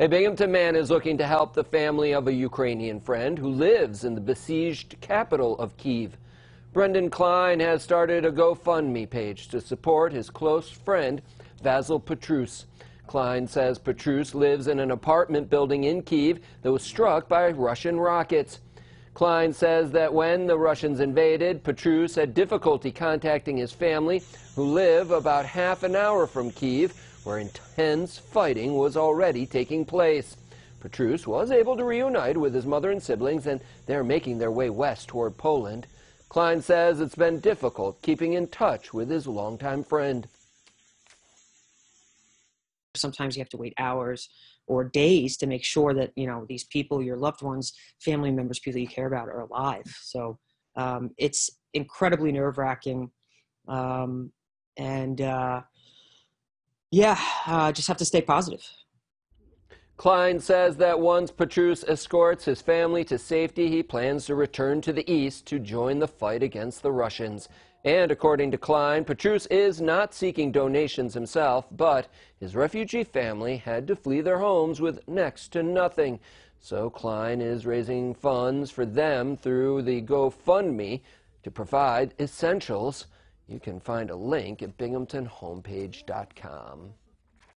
A Binghamton man is looking to help the family of a Ukrainian friend who lives in the besieged capital of Kiev. Brendan Klein has started a GoFundMe page to support his close friend, Vasil Petrus. Klein says Petrus lives in an apartment building in Kiev that was struck by Russian rockets. Klein says that when the Russians invaded, Petrus had difficulty contacting his family, who live about half an hour from Kiev, where intense fighting was already taking place. Petrus was able to reunite with his mother and siblings, and they're making their way west toward Poland. Klein says it's been difficult keeping in touch with his longtime friend. Sometimes you have to wait hours or days to make sure that you know these people, your loved ones, family members, people you care about, are alive. So um, it's incredibly nerve wracking, um, and uh, yeah, uh, just have to stay positive. Klein says that once Petrus escorts his family to safety, he plans to return to the east to join the fight against the Russians. And according to Klein, Petrus is not seeking donations himself, but his refugee family had to flee their homes with next to nothing. So Klein is raising funds for them through the GoFundMe to provide essentials. You can find a link at binghamtonhomepage.com.